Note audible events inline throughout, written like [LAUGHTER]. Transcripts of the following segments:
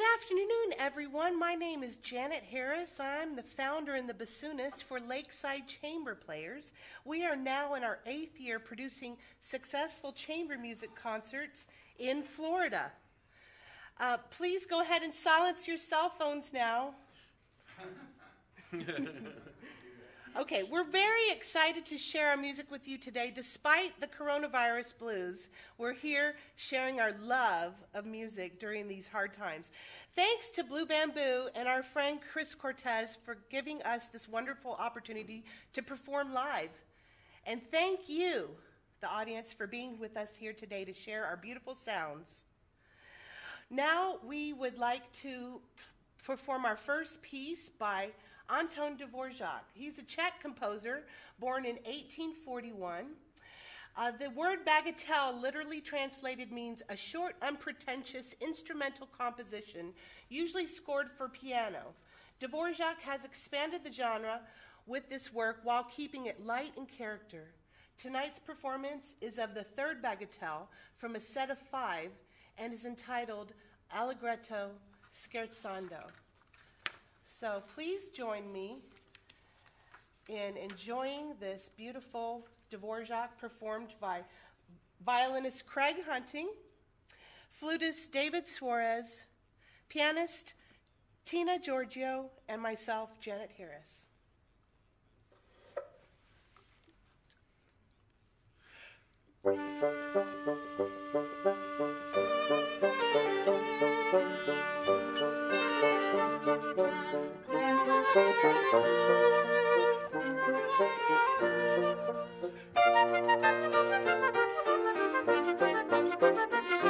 Good afternoon, everyone. My name is Janet Harris. I'm the founder and the bassoonist for Lakeside Chamber Players. We are now in our eighth year producing successful chamber music concerts in Florida. Uh, please go ahead and silence your cell phones now. [LAUGHS] Okay, we're very excited to share our music with you today. Despite the coronavirus blues, we're here sharing our love of music during these hard times. Thanks to Blue Bamboo and our friend Chris Cortez for giving us this wonderful opportunity to perform live. And thank you, the audience, for being with us here today to share our beautiful sounds. Now we would like to perform our first piece by Anton Dvorak. He's a Czech composer born in 1841. Uh, the word bagatelle, literally translated, means a short, unpretentious instrumental composition, usually scored for piano. Dvorak has expanded the genre with this work while keeping it light in character. Tonight's performance is of the third bagatelle from a set of five and is entitled Allegretto Scherzando. So please join me in enjoying this beautiful Dvorak performed by violinist Craig Hunting, flutist David Suarez, pianist Tina Giorgio, and myself, Janet Harris. [LAUGHS] Thank you.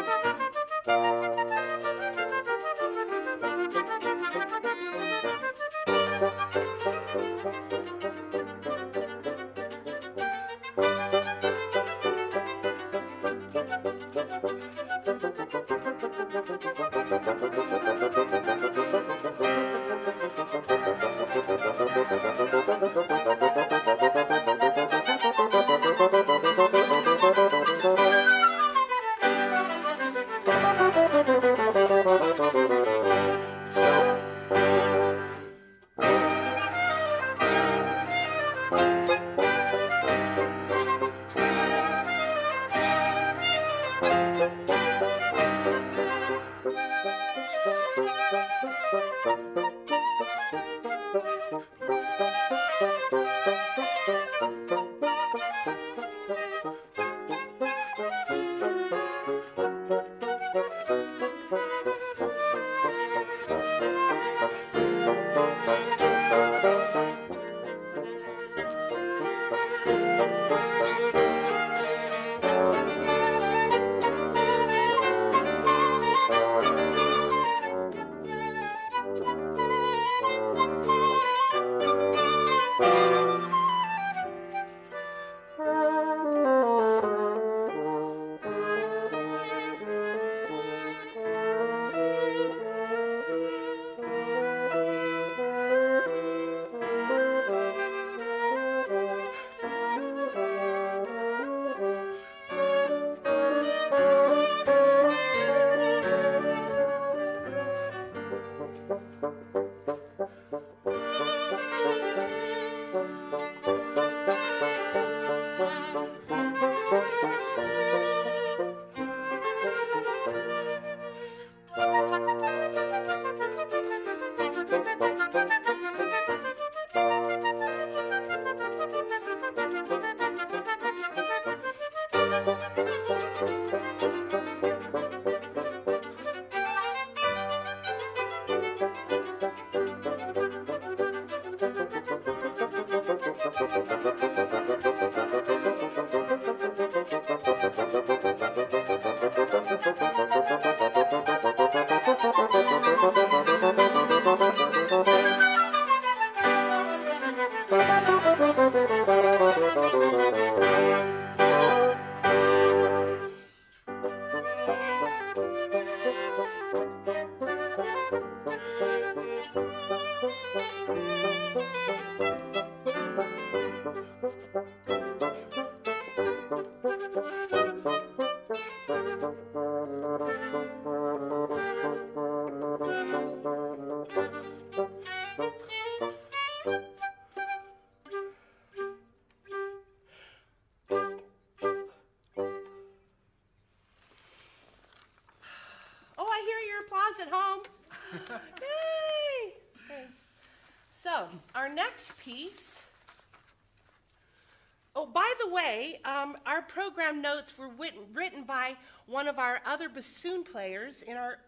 Notes were written, written by one of our other bassoon players in our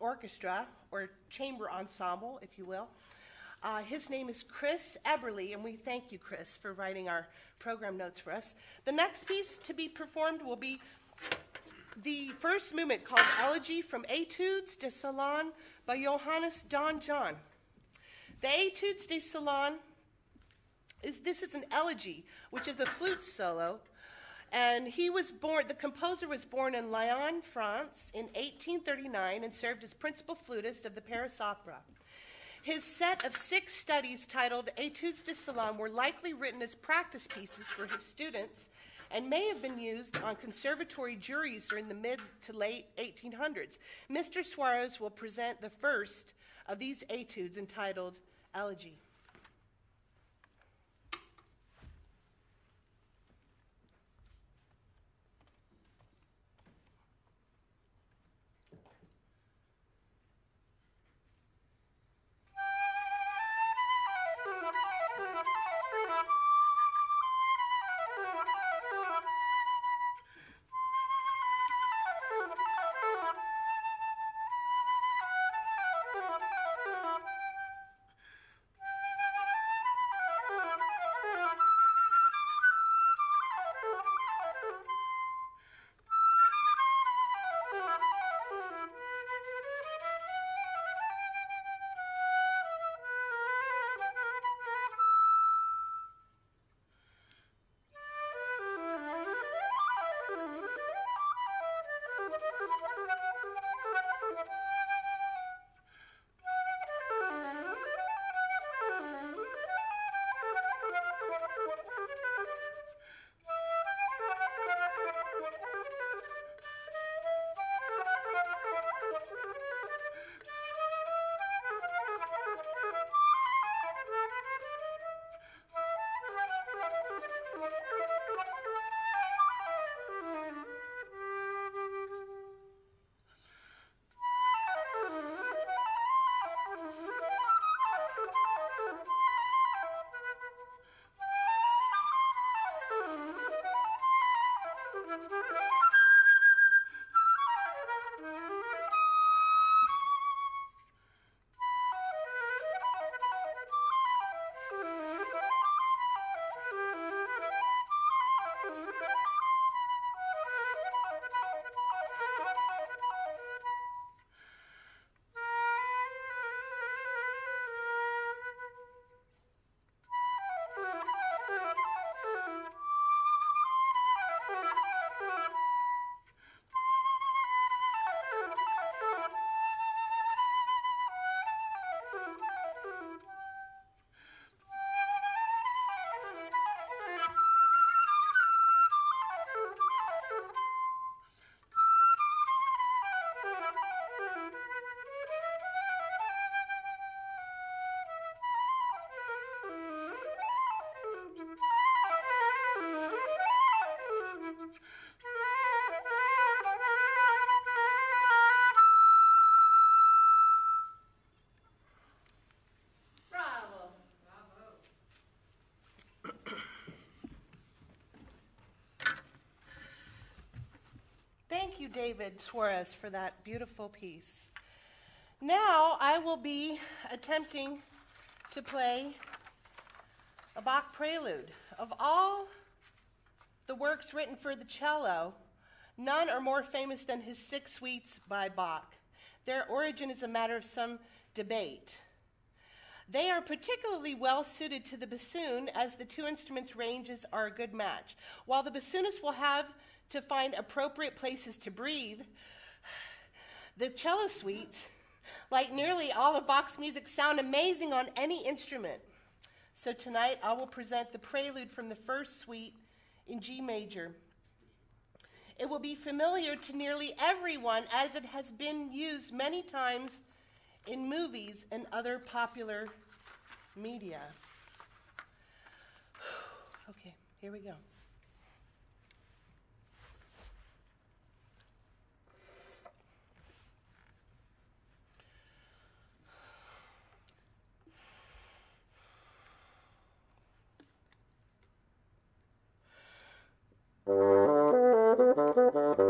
orchestra, or chamber ensemble, if you will. Uh, his name is Chris Eberly, and we thank you, Chris, for writing our program notes for us. The next piece to be performed will be the first movement called Elegy from Etudes de Salon by Johannes Donjon. The Etudes de Salon is this is an elegy, which is a flute solo. And he was born, the composer was born in Lyon, France in 1839 and served as principal flutist of the Paris Opera. His set of six studies titled Etudes de Salon were likely written as practice pieces for his students and may have been used on conservatory juries during the mid to late 1800s. Mr. Suarez will present the first of these etudes entitled Elegy. You, David Suarez, for that beautiful piece. Now I will be attempting to play a Bach prelude. Of all the works written for the cello, none are more famous than his six suites by Bach. Their origin is a matter of some debate. They are particularly well suited to the bassoon as the two instruments' ranges are a good match. While the bassoonist will have to find appropriate places to breathe. The cello suites, like nearly all of Bach's music, sound amazing on any instrument. So tonight I will present the prelude from the first suite in G major. It will be familiar to nearly everyone as it has been used many times in movies and other popular media. [SIGHS] okay, here we go. Thank.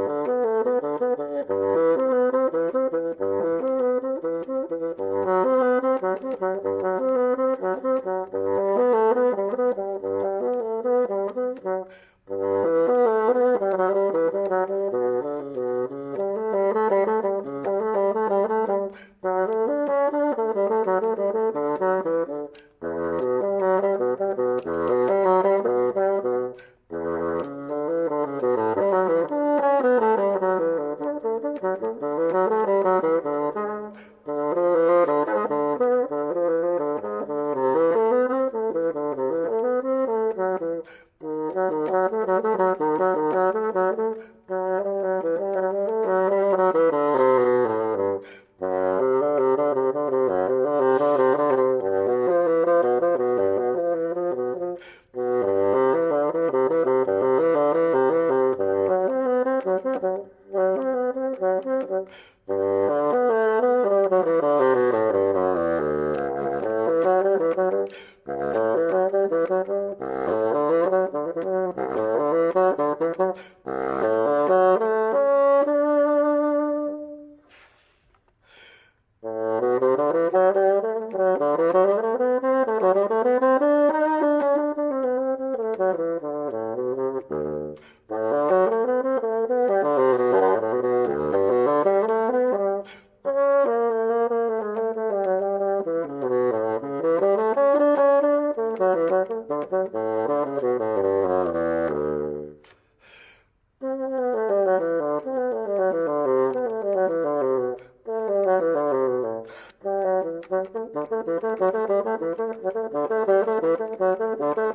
Thank you.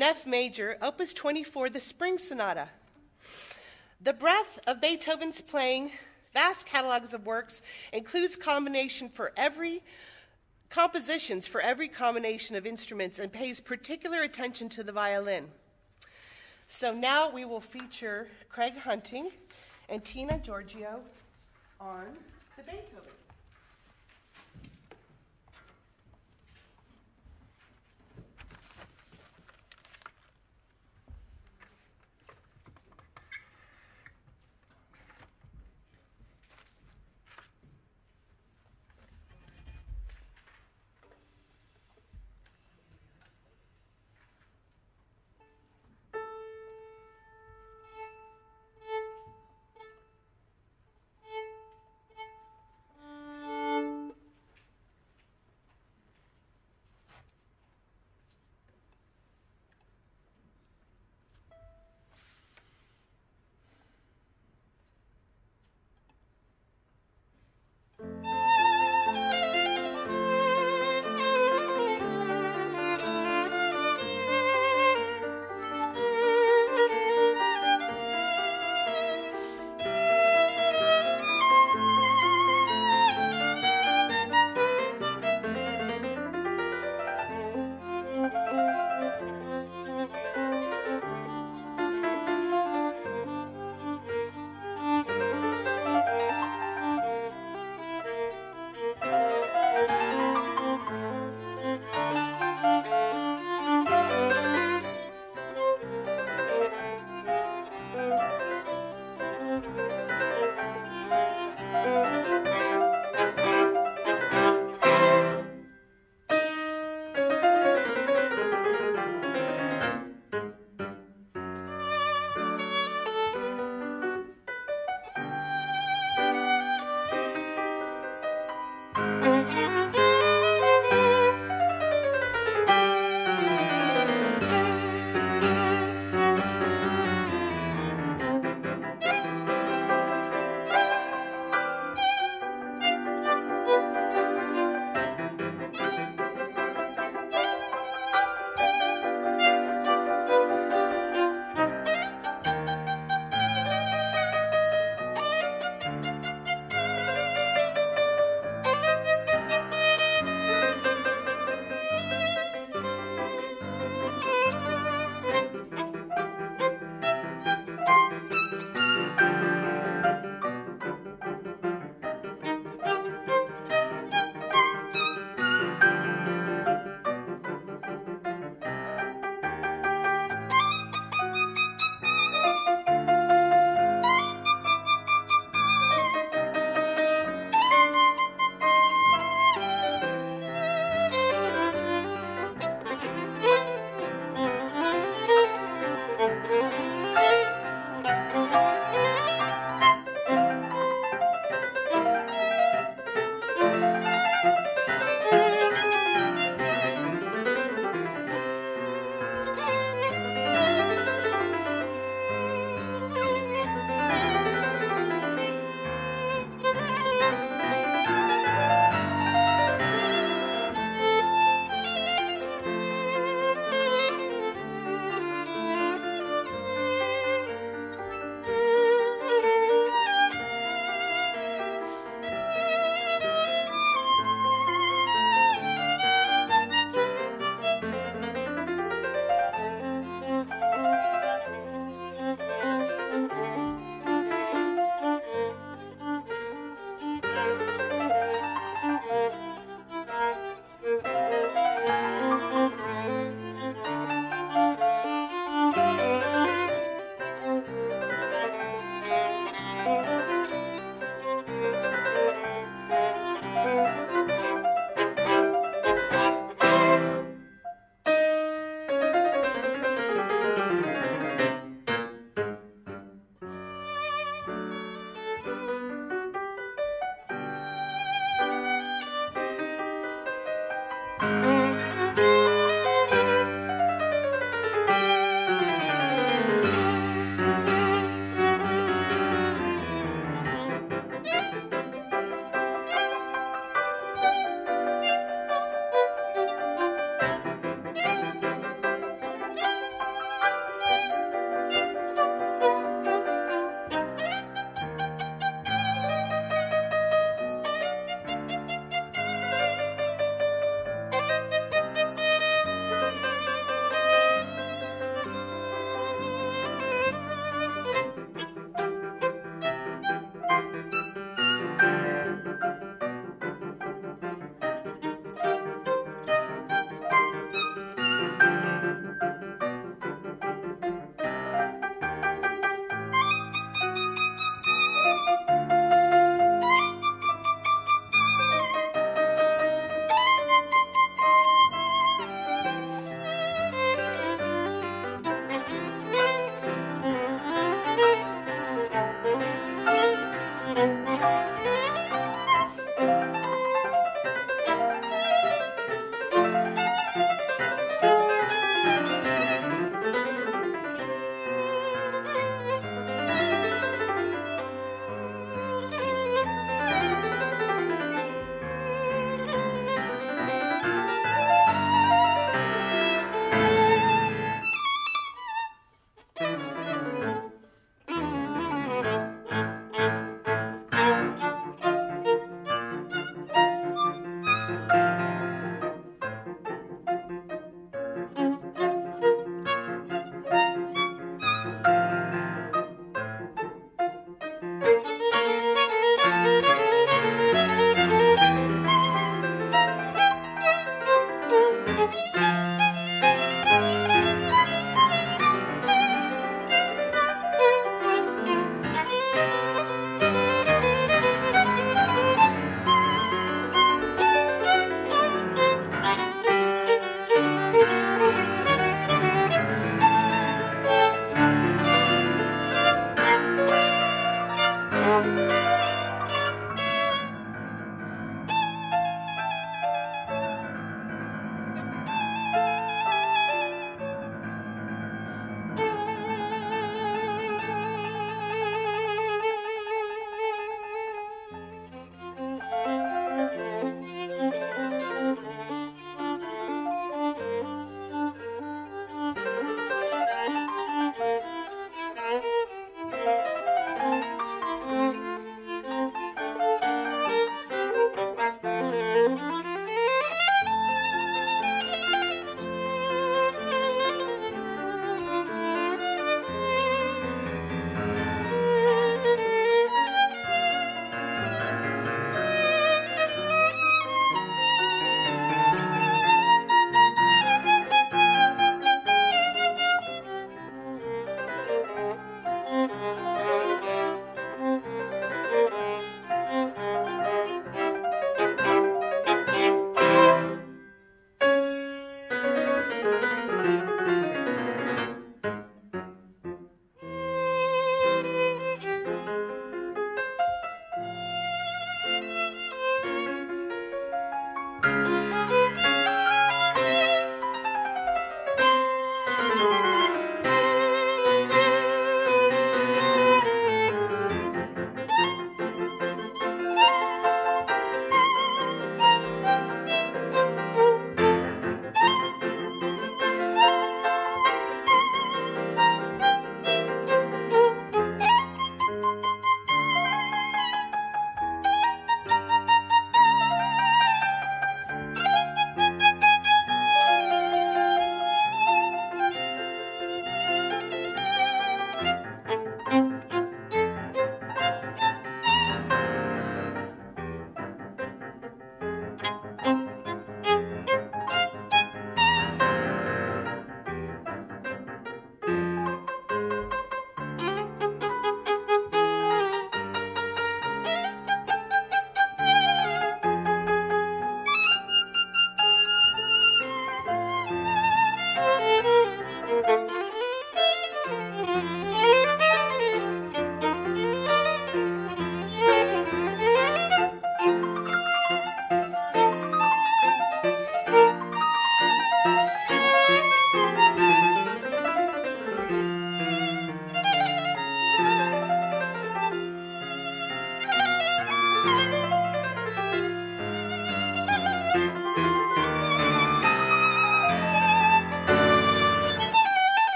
In F major, opus 24, the Spring Sonata. The breadth of Beethoven's playing, vast catalogs of works, includes combination for every compositions for every combination of instruments and pays particular attention to the violin. So now we will feature Craig Hunting and Tina Giorgio on the Beethoven.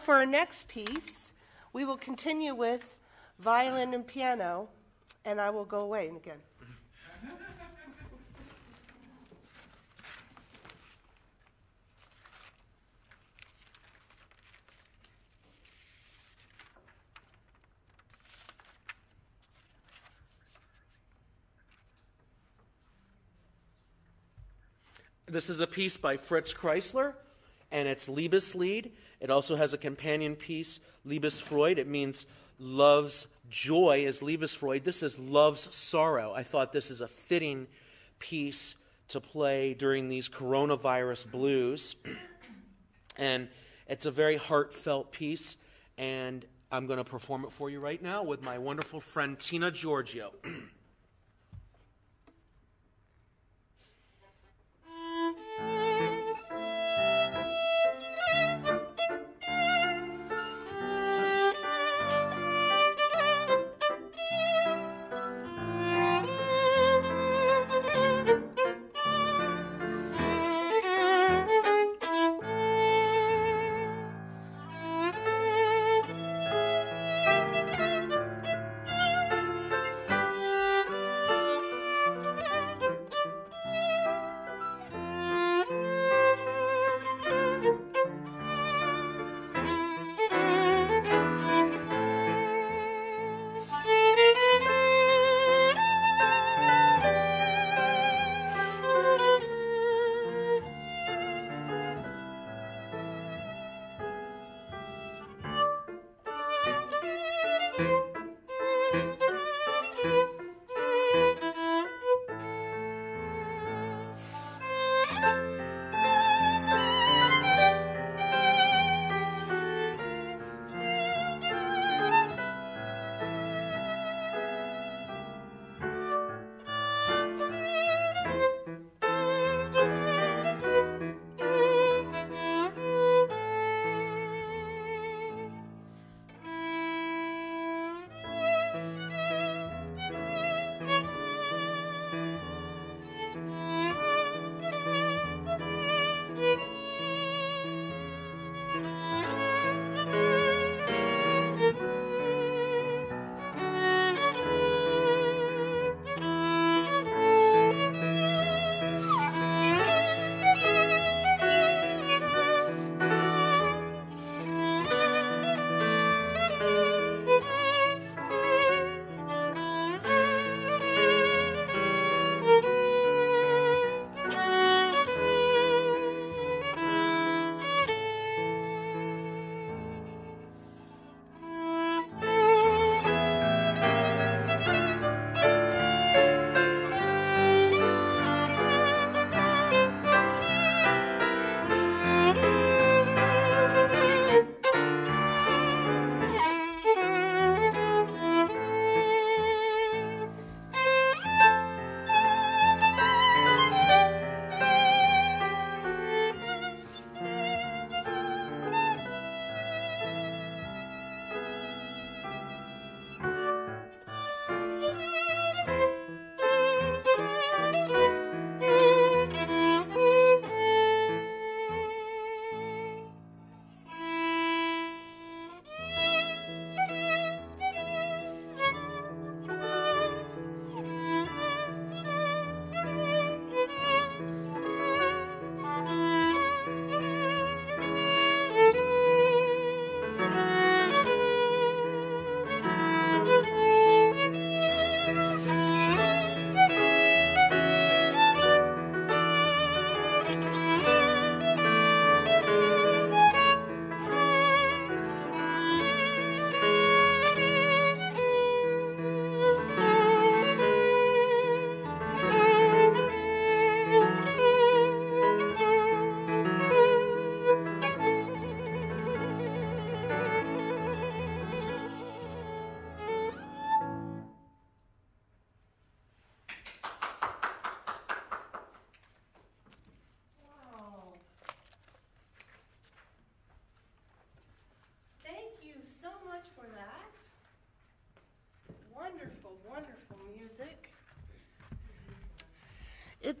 For our next piece, we will continue with violin and piano, and I will go away again. This is a piece by Fritz Kreisler, and it's Liebeslied. It also has a companion piece, Liebesfreude. It means love's joy is Liebesfreude. This is love's sorrow. I thought this is a fitting piece to play during these coronavirus blues. [CLEARS THROAT] and it's a very heartfelt piece, and I'm going to perform it for you right now with my wonderful friend Tina Giorgio. [CLEARS THROAT]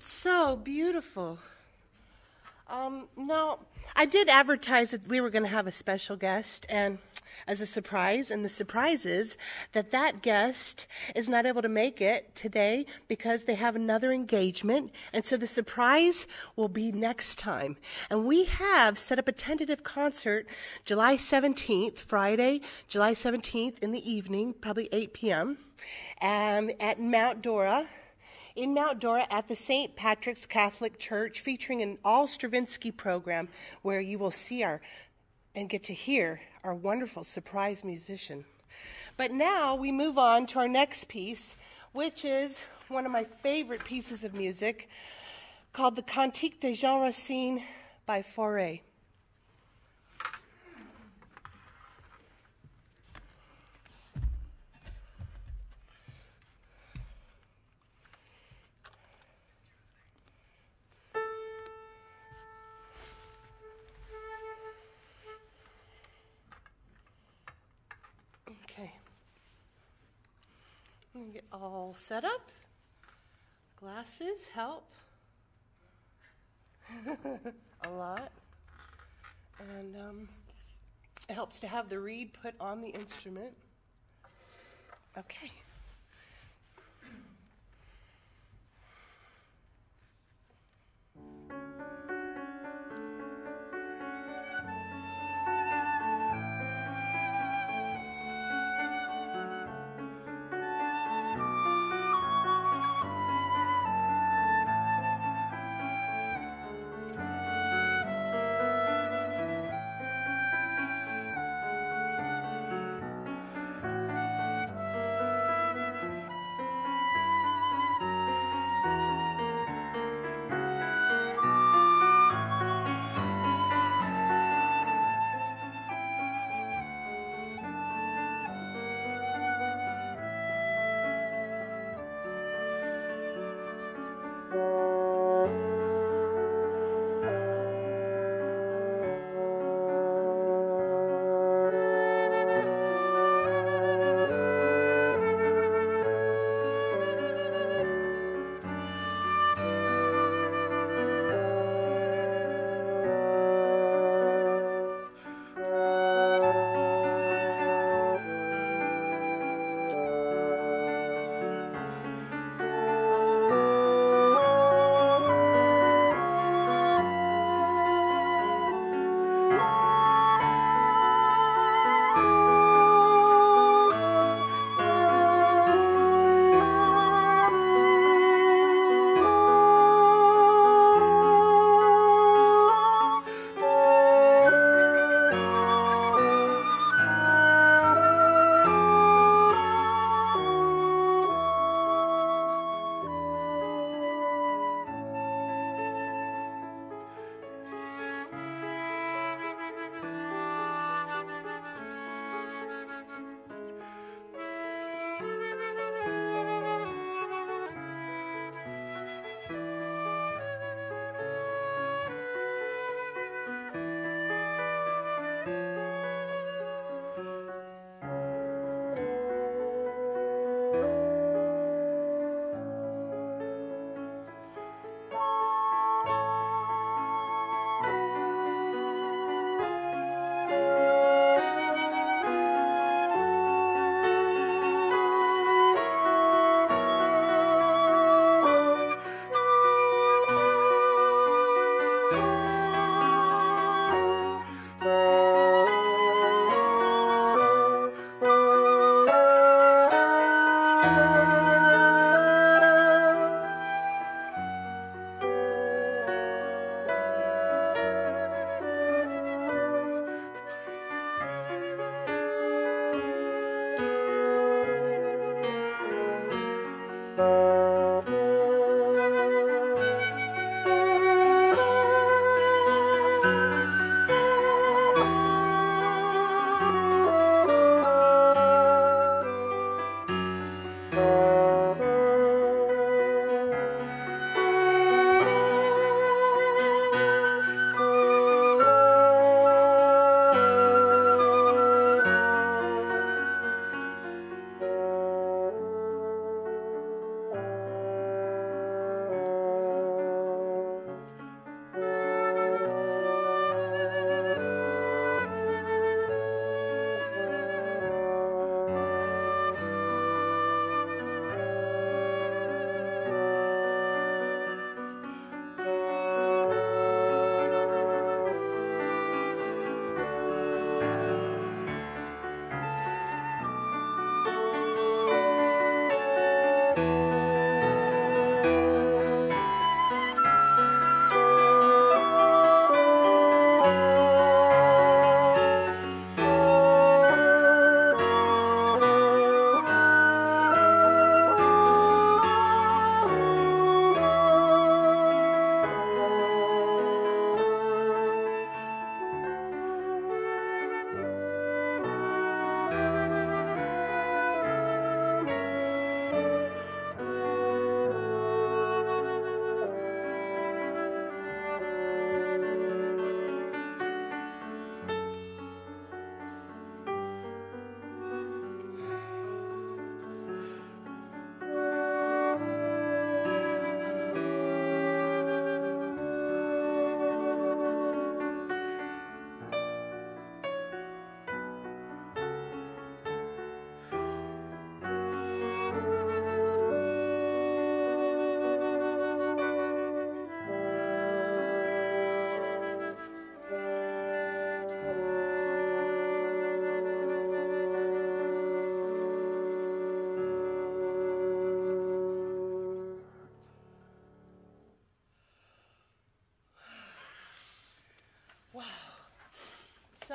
It's so beautiful. Um, no, I did advertise that we were going to have a special guest, and as a surprise, and the surprise is that that guest is not able to make it today because they have another engagement, and so the surprise will be next time. And we have set up a tentative concert July 17th, Friday, July 17th in the evening, probably 8 p.m., um, at Mount Dora in Mount Dora at the St. Patrick's Catholic Church, featuring an all Stravinsky program where you will see our and get to hear our wonderful surprise musician. But now we move on to our next piece, which is one of my favorite pieces of music called the Cantique de Jean Racine by Fauré. Get all set up. Glasses help [LAUGHS] a lot. And um, it helps to have the reed put on the instrument. Okay.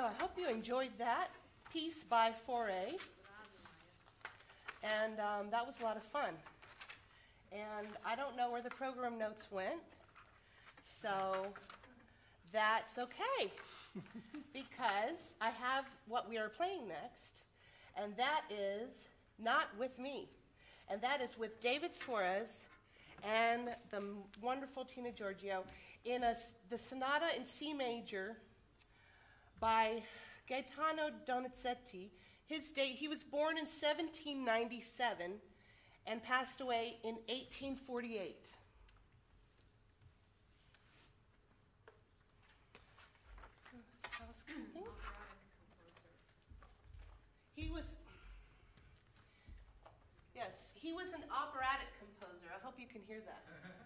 I hope you enjoyed that piece by Fauré. And um, that was a lot of fun. And I don't know where the program notes went, so that's okay. [LAUGHS] because I have what we are playing next, and that is Not With Me. And that is with David Suarez and the wonderful Tina Giorgio in a the sonata in C major by Gaetano Donizetti. His date, he was born in 1797 and passed away in 1848. He was, yes, he was an operatic composer. I hope you can hear that.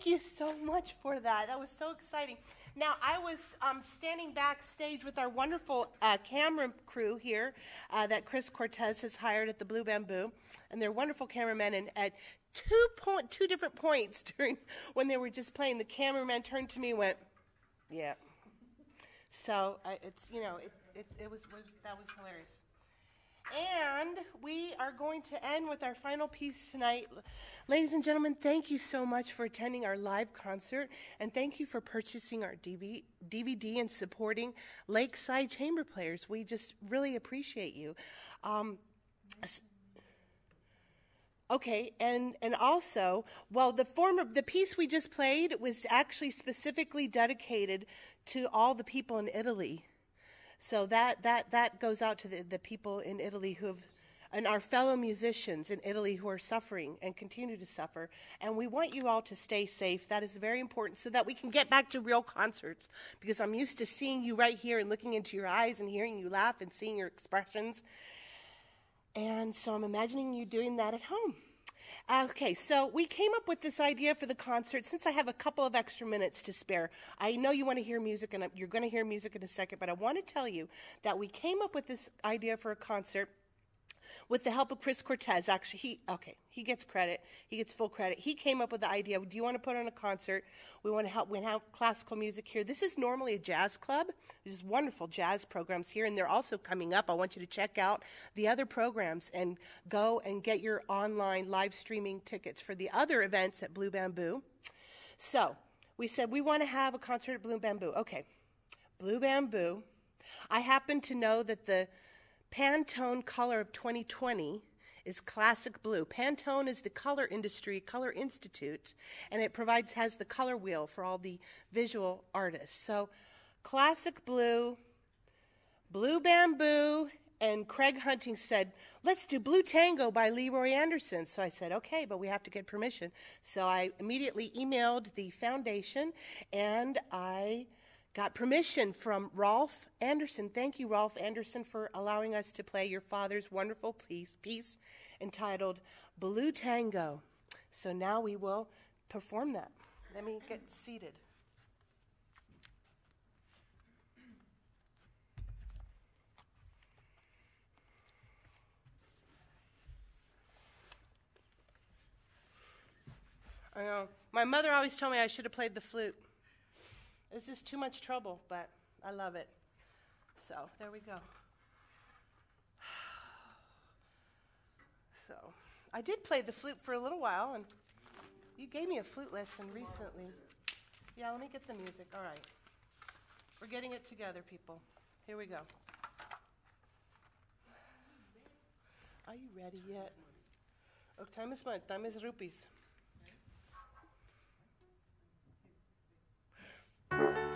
Thank you so much for that. That was so exciting. Now, I was um, standing backstage with our wonderful uh, camera crew here uh, that Chris Cortez has hired at the Blue Bamboo, and they're wonderful cameramen. And at two point, two different points [LAUGHS] during when they were just playing, the cameraman turned to me and went, "Yeah." So uh, it's you know it, it, it was, was that was hilarious. And we are going to end with our final piece tonight. Ladies and gentlemen, thank you so much for attending our live concert, and thank you for purchasing our DVD and supporting Lakeside Chamber Players. We just really appreciate you. Um, Okay, and and also, well, the former the piece we just played was actually specifically dedicated to all the people in Italy so that, that, that goes out to the, the people in Italy who have, and our fellow musicians in Italy who are suffering and continue to suffer. And we want you all to stay safe. That is very important so that we can get back to real concerts because I'm used to seeing you right here and looking into your eyes and hearing you laugh and seeing your expressions. And so I'm imagining you doing that at home. Okay, so we came up with this idea for the concert. Since I have a couple of extra minutes to spare, I know you want to hear music, and uh, you're going to hear music in a second, but I want to tell you that we came up with this idea for a concert with the help of Chris Cortez. Actually, he okay, he gets credit. He gets full credit. He came up with the idea. Do you want to put on a concert? We want to help. We have classical music here. This is normally a jazz club. There's wonderful jazz programs here, and they're also coming up. I want you to check out the other programs and go and get your online live streaming tickets for the other events at Blue Bamboo. So we said we want to have a concert at Blue Bamboo. Okay, Blue Bamboo. I happen to know that the Pantone color of 2020 is classic blue. Pantone is the color industry, color institute, and it provides has the color wheel for all the visual artists. So classic blue, blue bamboo, and Craig Hunting said, let's do Blue Tango by Leroy Anderson. So I said, okay, but we have to get permission. So I immediately emailed the foundation and I got permission from Rolf Anderson. Thank you, Rolf Anderson, for allowing us to play your father's wonderful piece, piece entitled Blue Tango. So now we will perform that. Let me get seated. I know. My mother always told me I should have played the flute. This is too much trouble, but I love it. So there we go. [SIGHS] So I did play the flute for a little while, and you gave me a flute lesson recently. Yeah, let me get the music. All right. We're getting it together, people. Here we go. Are you ready yet? Oh, time is money. Time is rupees. Thank you.